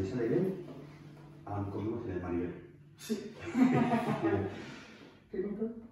estuviese al aire, comimos en el Maribel. Sí. ¿Qué contó?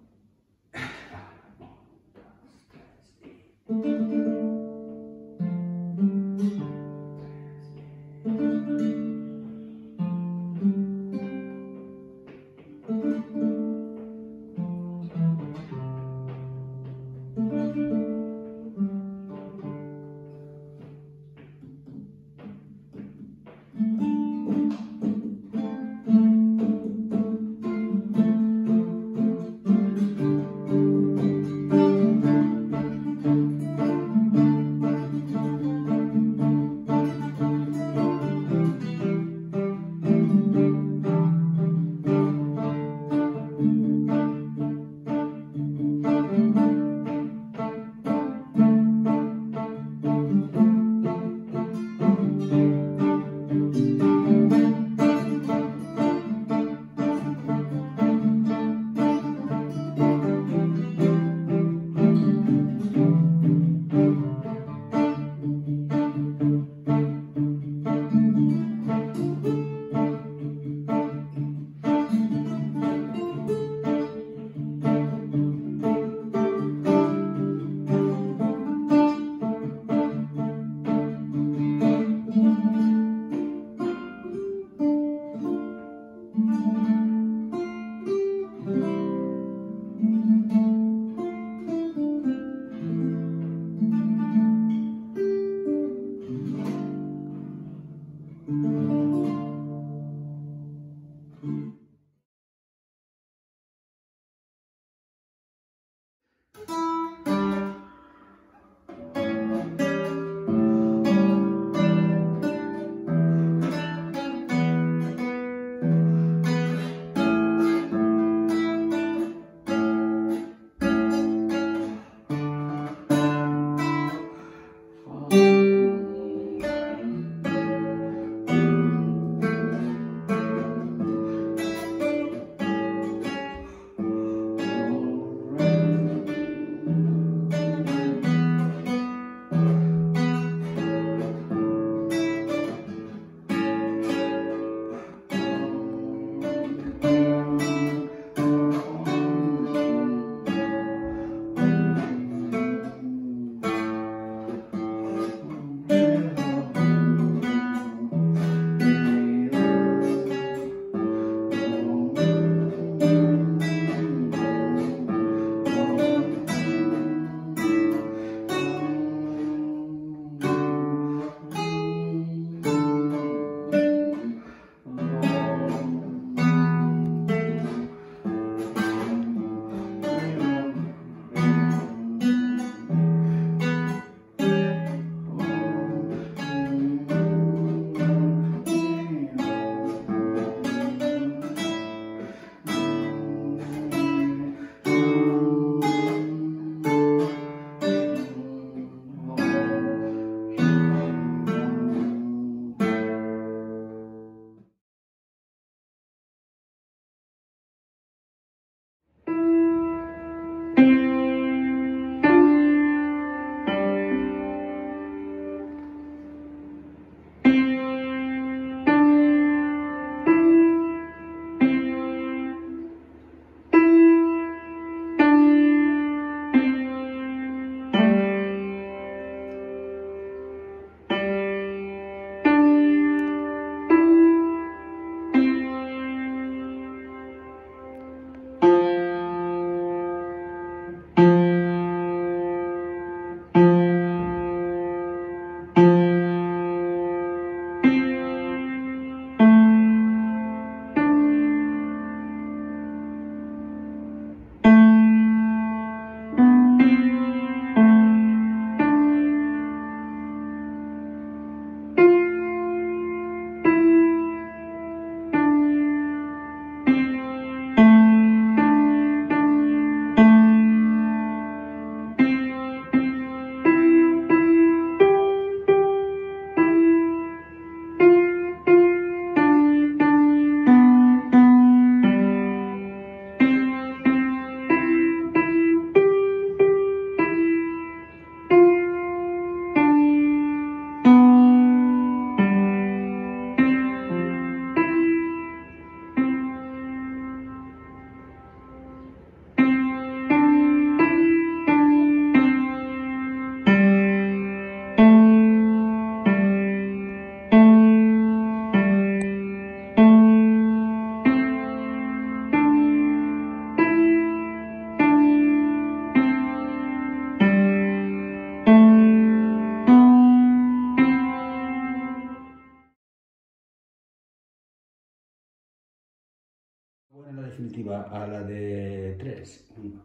A la de 3. 1,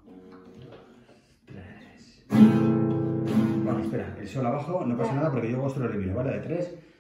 3. Bueno, espera, el sol abajo, no pasa nada porque yo vuestro lo elimino, ¿vale? De 3. 1,